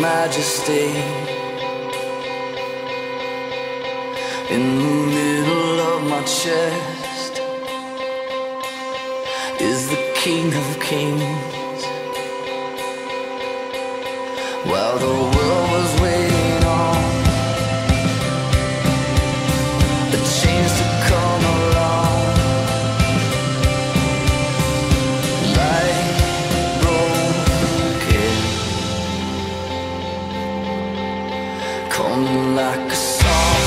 majesty. In the middle of my chest is the king of kings. While the world Falling like a song.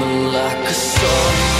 coming like a storm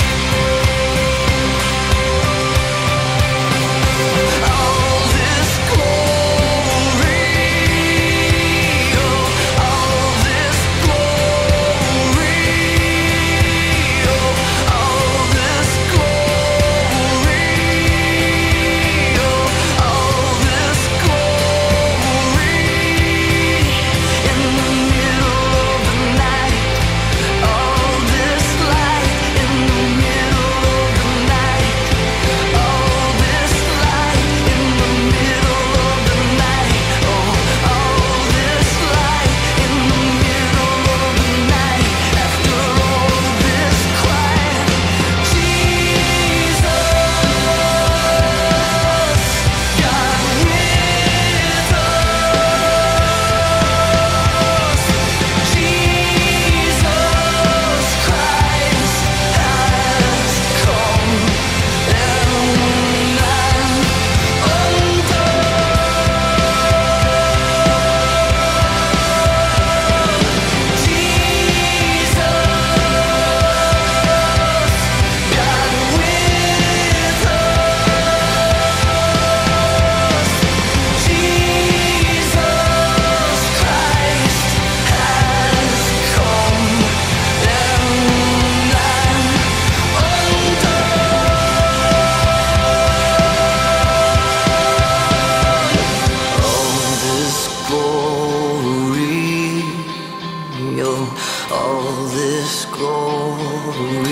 this glory,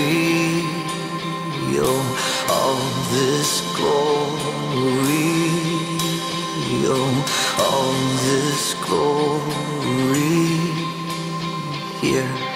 oh, of this glory, oh, of this glory here.